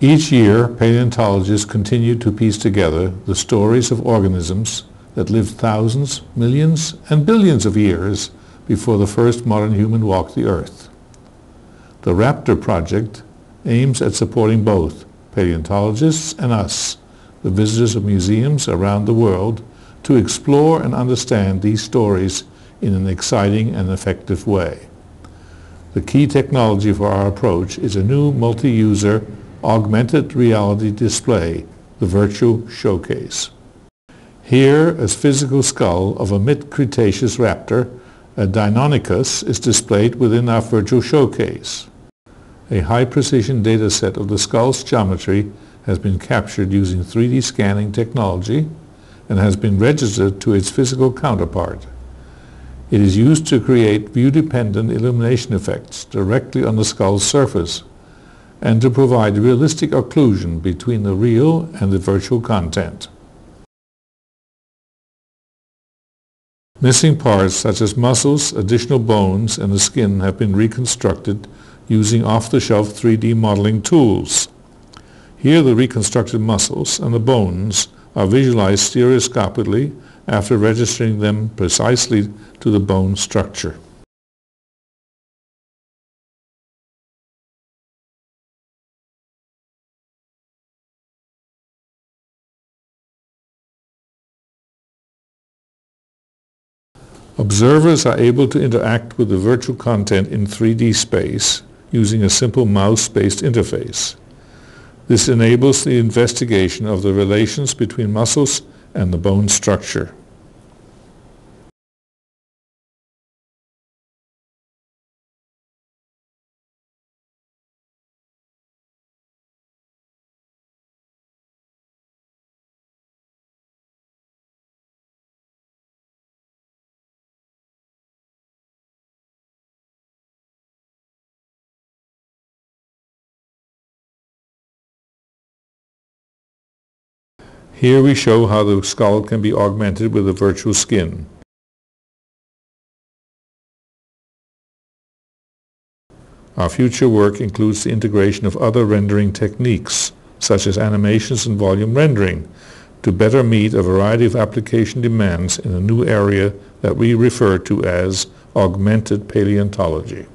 Each year, paleontologists continue to piece together the stories of organisms that lived thousands, millions, and billions of years before the first modern human walked the earth. The Raptor project aims at supporting both paleontologists and us, the visitors of museums around the world, to explore and understand these stories in an exciting and effective way. The key technology for our approach is a new multi-user augmented reality display, the Virtual Showcase. Here, a physical skull of a mid-Cretaceous raptor, a Deinonychus, is displayed within our virtual showcase. A high-precision dataset of the skull's geometry has been captured using 3D scanning technology and has been registered to its physical counterpart. It is used to create view-dependent illumination effects directly on the skull's surface and to provide realistic occlusion between the real and the virtual content. Missing parts such as muscles, additional bones, and the skin have been reconstructed using off-the-shelf 3D modeling tools. Here the reconstructed muscles and the bones are visualized stereoscopically after registering them precisely to the bone structure. Observers are able to interact with the virtual content in 3D space using a simple mouse-based interface. This enables the investigation of the relations between muscles and the bone structure. Here we show how the skull can be augmented with a virtual skin. Our future work includes the integration of other rendering techniques, such as animations and volume rendering, to better meet a variety of application demands in a new area that we refer to as augmented paleontology.